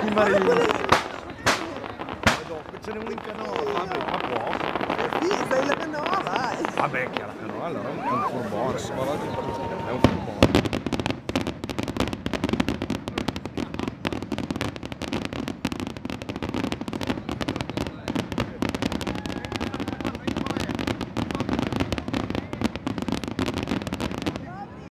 Di Maria. Ce n'è un in canoa, vabbè, Abre aquela canoa, não. É um furbox. Né? É um furbox.